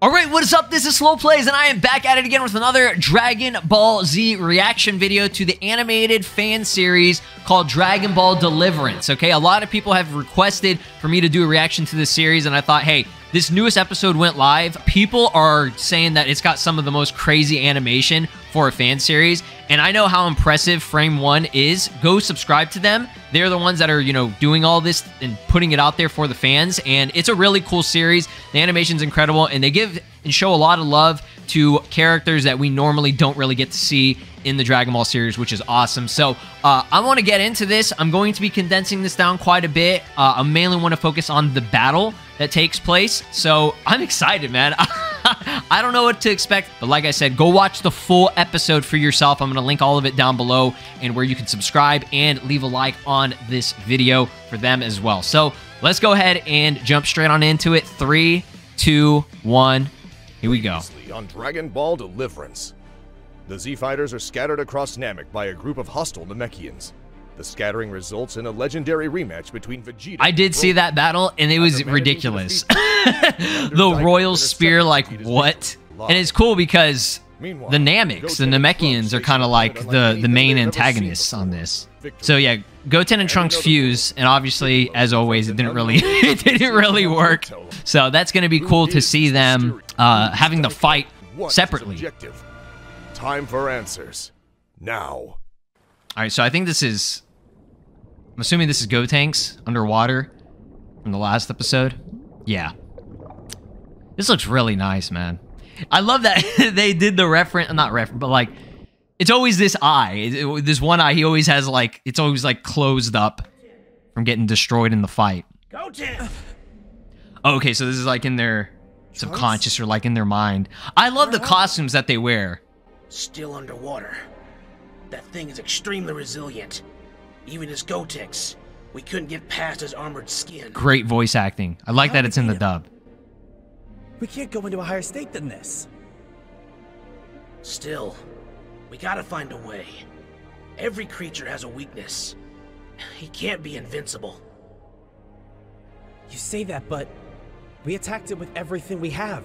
Alright, what is up? This is SLOplays, and I am back at it again with another Dragon Ball Z reaction video to the animated fan series called Dragon Ball Deliverance. Okay, a lot of people have requested for me to do a reaction to this series, and I thought, hey, this newest episode went live. People are saying that it's got some of the most crazy animation for a fan series, and I know how impressive Frame 1 is. Go subscribe to them. They're the ones that are, you know, doing all this and putting it out there for the fans, and it's a really cool series. The animation's incredible, and they give and show a lot of love to characters that we normally don't really get to see in the Dragon Ball series, which is awesome. So uh, I want to get into this. I'm going to be condensing this down quite a bit. Uh, I mainly want to focus on the battle that takes place. So I'm excited, man. I don't know what to expect, but like I said, go watch the full episode for yourself. I'm going to link all of it down below and where you can subscribe and leave a like on this video for them as well. So let's go ahead and jump straight on into it. Three, two, one. Here we go. On Dragon Ball Deliverance. The Z Fighters are scattered across Namek by a group of hostile Namekians. The scattering results in a legendary rematch between Vegeta. I did see that battle, and it was ridiculous. the Royal Spear, like, what? And it's cool because the Nameks, the Namekians, are kind of like the, the main antagonists on this. So yeah, Goten and Trunks fuse, and obviously, as always, it didn't really it didn't really work. So that's gonna be cool to see them uh, having the fight separately. Time for answers. Now. All right, so I think this is I'm assuming this is Gotenks underwater from the last episode. Yeah. This looks really nice, man. I love that they did the reference, not reference, but like, it's always this eye. This one eye, he always has like, it's always like closed up from getting destroyed in the fight. Goten! Oh, okay, so this is like in their subconscious or like in their mind. I love the costumes that they wear. Still underwater. That thing is extremely resilient. Even his Gotenks, we couldn't get past his armored skin. Great voice acting. I like How that it's in the dub. We can't go into a higher state than this. Still, we gotta find a way. Every creature has a weakness. He can't be invincible. You say that, but we attacked it with everything we have,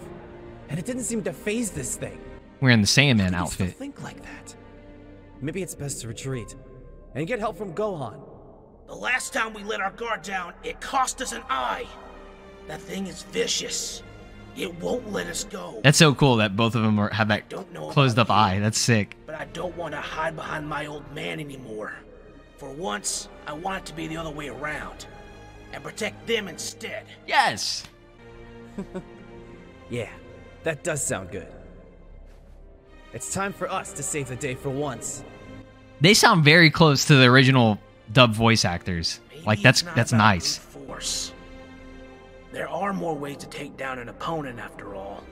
and it didn't seem to phase this thing. Wearing the Saiyaman outfit. Think like that. Maybe it's best to retreat and get help from Gohan. The last time we let our guard down, it cost us an eye. That thing is vicious. It won't let us go. That's so cool that both of them are, have that closed up you, eye. That's sick. But I don't want to hide behind my old man anymore. For once, I want it to be the other way around. And protect them instead. Yes! yeah, that does sound good. It's time for us to save the day for once. They sound very close to the original dub voice actors. Maybe like that's that's nice. Force. There are more ways to take down an opponent after all.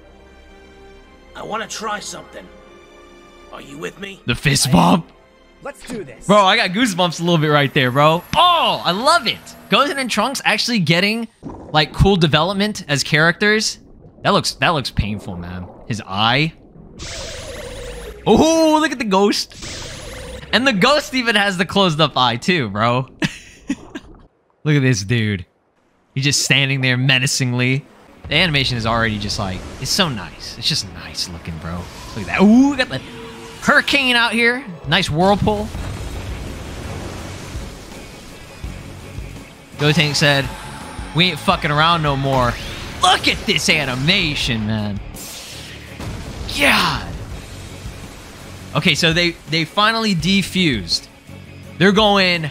I want to try something. Are you with me? The fist bump. Let's do this. Bro, I got goosebumps a little bit right there, bro. Oh, I love it. Goten and Trunks actually getting like cool development as characters. That looks that looks painful, man. His eye. Oh, look at the ghost. And the ghost even has the closed up eye too, bro. Look at this dude. He's just standing there menacingly. The animation is already just like, it's so nice. It's just nice looking, bro. Look at that. Ooh, we got the hurricane out here. Nice whirlpool. Gotenk said, we ain't fucking around no more. Look at this animation, man. God. Okay, so they they finally defused. They're going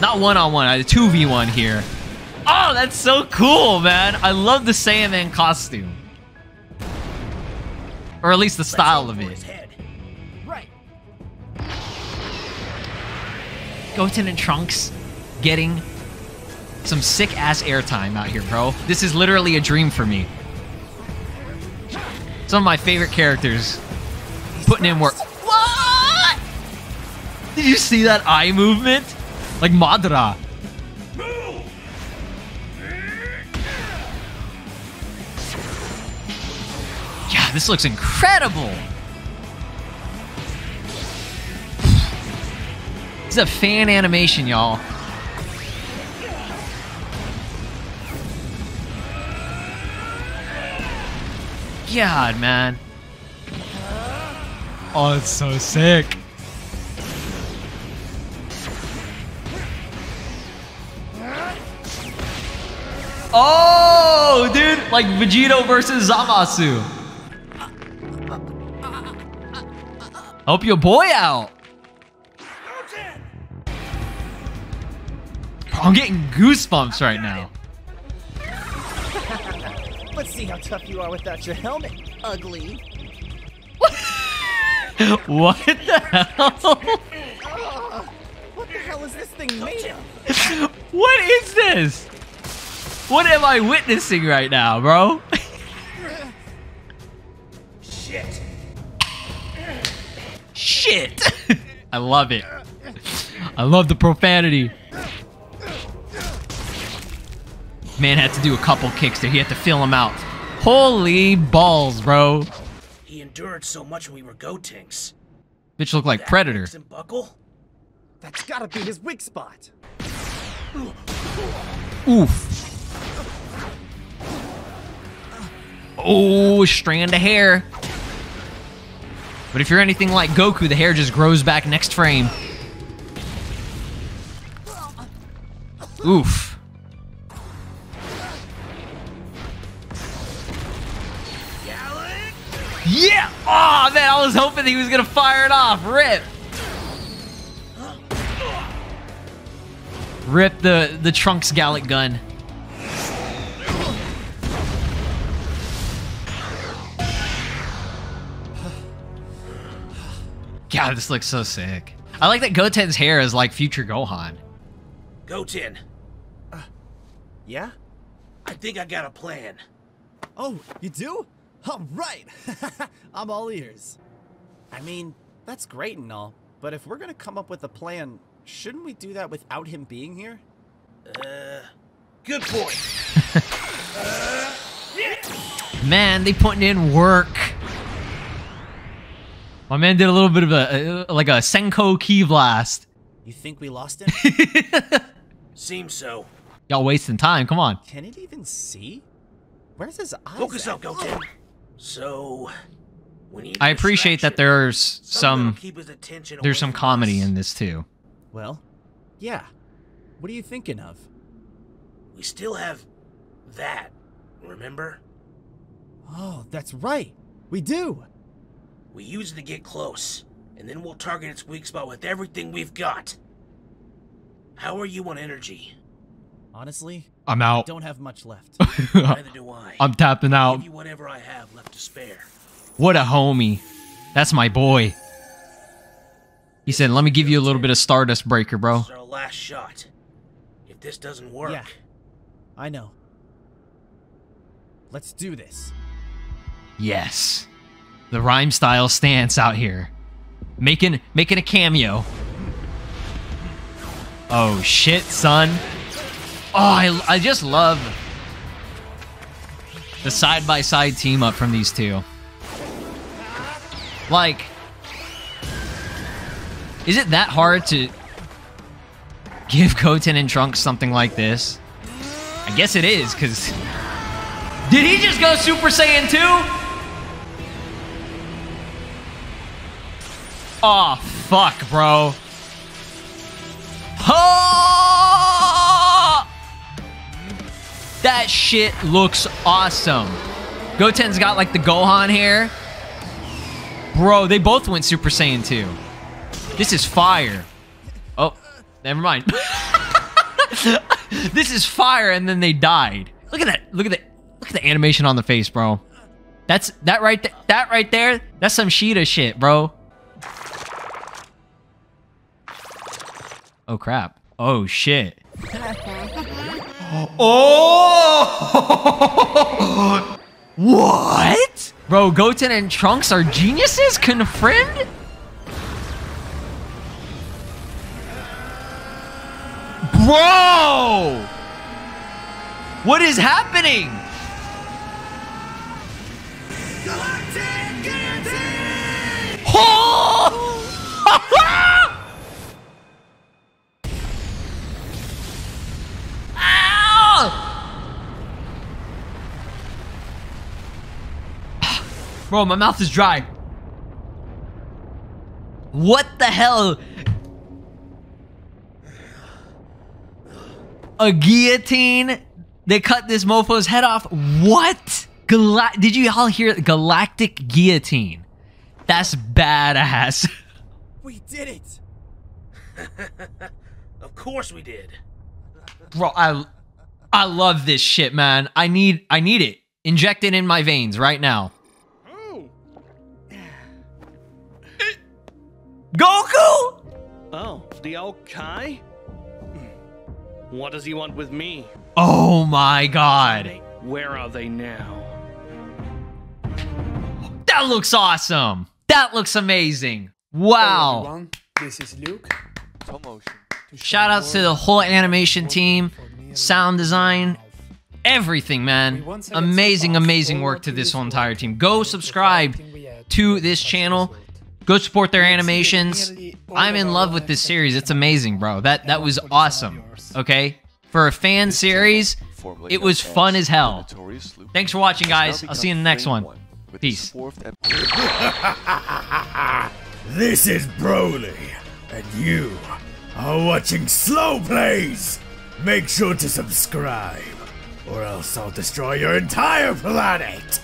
not one on one, a two v one here. Oh, that's so cool, man! I love the Saiyaman costume, or at least the style of it. Right. Goten and Trunks getting some sick ass airtime out here, bro. This is literally a dream for me. Some of my favorite characters putting in work. What? Did you see that eye movement? Like Madara. Yeah, this looks incredible. This is a fan animation, y'all. God, man. Oh, it's so sick. Oh, dude, like Vegito versus Zamasu. Help your boy out. I'm getting goosebumps right now. Let's see how tough you are without your helmet, ugly. What the hell? What the hell is this thing made of? What is this? What am I witnessing right now, bro? Shit. Shit. I love it. I love the profanity. Man had to do a couple kicks there. He had to fill him out. Holy balls, bro. He endured so much when we were Gotenks. Bitch look like Predator. And buckle? That's gotta be his weak spot. Oof. Oh, strand of hair. But if you're anything like Goku, the hair just grows back next frame. Oof. Yeah! Oh, man, I was hoping he was going to fire it off. Rip. Rip the, the Trunks Galick Gun. God, this looks so sick. I like that Goten's hair is like future Gohan. Goten, uh, Yeah? I think I got a plan. Oh, you do? All right. I'm all ears. I mean, that's great and all, but if we're gonna come up with a plan, shouldn't we do that without him being here? Uh, Good point. Man, they putting in work. My man did a little bit of a, uh, like a Senko key blast. You think we lost him? Seems so. Y'all wasting time, come on. Can it even see? Where's his eyes? Focus at? up, Goten. So, we need. a I appreciate that there's some, keep his attention there's some comedy us. in this too. Well, yeah. What are you thinking of? We still have that. Remember? Oh, that's right. We do. We use it to get close, and then we'll target its weak spot with everything we've got. How are you on energy? Honestly, I'm I out. don't have much left. Neither do I. I'm tapping out. give you whatever I have left to spare. What a homie. That's my boy. He said, let me give you a little bit of Stardust Breaker, bro. This is our last shot. If this doesn't work, Yeah. I know. Let's do this. Yes. The rhyme style stance out here. Making making a cameo. Oh shit, son. Oh, I, I just love the side by side team up from these two. Like, is it that hard to give Goten and Trunks something like this? I guess it is, because. Did he just go Super Saiyan 2? Oh, fuck, bro. Oh! That shit looks awesome. Goten's got like the Gohan hair. Bro, they both went Super Saiyan 2. This is fire. Oh, never mind. this is fire and then they died. Look at that. Look at that. Look at the animation on the face, bro. That's that right there. That right there. That's some Sheeta shit, bro. Oh crap. Oh shit. oh! what? Bro, Goten and Trunks are geniuses? Confirmed? Bro! What is happening? Oh! Bro, my mouth is dry. What the hell? A guillotine? They cut this mofo's head off. What? Did you all hear galactic guillotine? That's badass. We did it! Of course we did. Bro, I I love this shit, man. I need I need it. Inject it in my veins right now. Goku? Oh, the old Kai? Hmm. What does he want with me? Oh my god. Where are they now? That looks awesome. That looks amazing. Wow. everyone, this is Luke. Slow. Shout outs to the whole animation team, sound design, everything, man. Amazing, amazing work to this whole entire team. Go subscribe to this channel. Go support their animations. I'm in love with this series. It's amazing, bro. That that was awesome. Okay? For a fan series, it was fun as hell. Thanks for watching, guys. I'll see you in the next one. With Peace. its fourth ep- This is Broly, and you are watching SLOplays. Make sure to subscribe, or else I'll destroy your entire planet.